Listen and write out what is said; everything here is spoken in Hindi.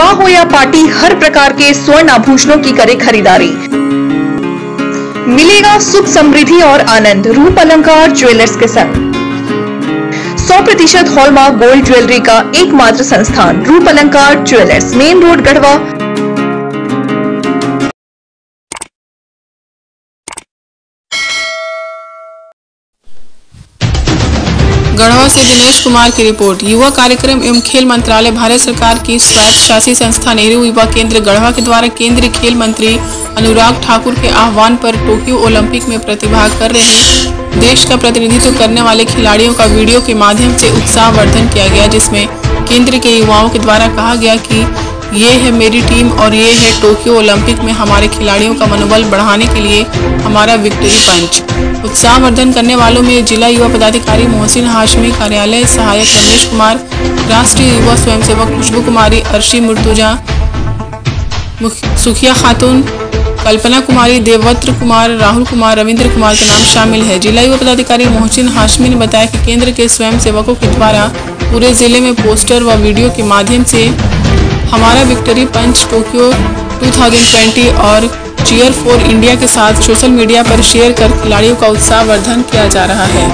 विवाह हो या पार्टी, हर प्रकार के स्वर्ण आभूषणों की करे खरीदारी। मिलेगा सुख समृद्धि और आनंद, रूप अलंकार ज्वेलर्स के संग। 100 प्रतिशत हॉलमार्क गोल्ड ज्वेलरी का एकमात्र संस्थान, Roop Alankar jewellers, main road, Garhwa. Garhwa से दिनेश कुमार की रिपोर्ट। युवा कार्यक्रम एवं खेल मंत्रालय, भारत सरकार की स्वायत्त शासी संस्था नेहरू युवा केंद्र गढ़वा के द्वारा केंद्रीय खेल मंत्री अनुराग ठाकुर के आह्वान पर टोक्यो ओलंपिक में प्रतिभाग कर रहे देश का प्रतिनिधित्व करने वाले खिलाड़ियों का वीडियो के माध्यम से उत्साहवर्धन किया गया, जिसमें केंद्र के युवाओं के द्वारा कहा गया कि ये है मेरी टीम और ये है टोक्यो ओलंपिक में हमारे खिलाड़ियों का मनोबल बढ़ाने के लिए हमारा विक्ट्री पंच। उत्साहवर्धन करने वालों में जिला युवा पदाधिकारी मोहसिन हाशमी, कार्यालय सहायक रमेश कुमार, राष्ट्रीय युवा स्वयंसेवक खुशबू कुमारी अर्शी मुर्तुजा सुखिया खातून, कल्पना कुमारी देवव्रत कुमार, राहुल कुमार, रविंद्र कुमार के नाम शामिल है। जिला युवा पदाधिकारी मोहसिन हाशमी ने बताया कि केंद्र के स्वयंसेवकों के द्वारा पूरे ज़िले में पोस्टर व वीडियो के माध्यम से हमारा विक्ट्री पंच टोक्यो 2020 और चीयर फॉर इंडिया के साथ सोशल मीडिया पर शेयर कर खिलाड़ियों का उत्साह वर्धन किया जा रहा है।